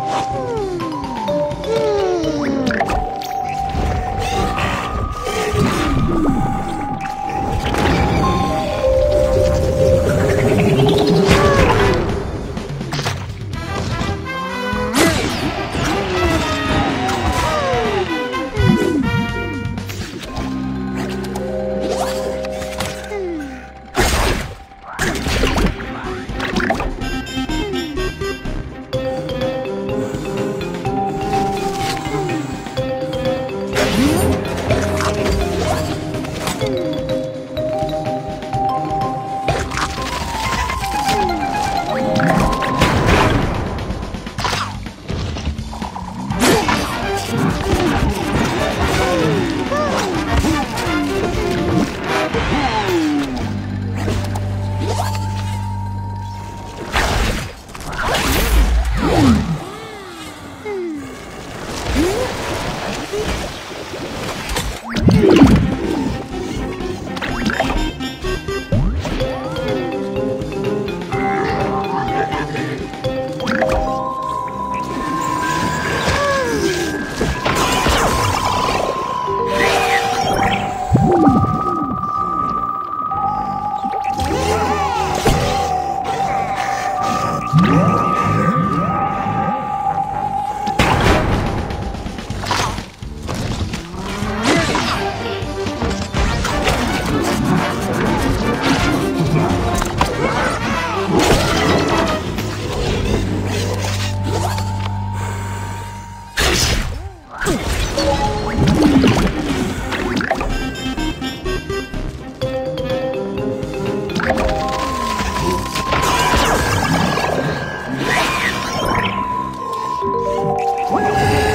Oh! Yeah.